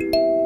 you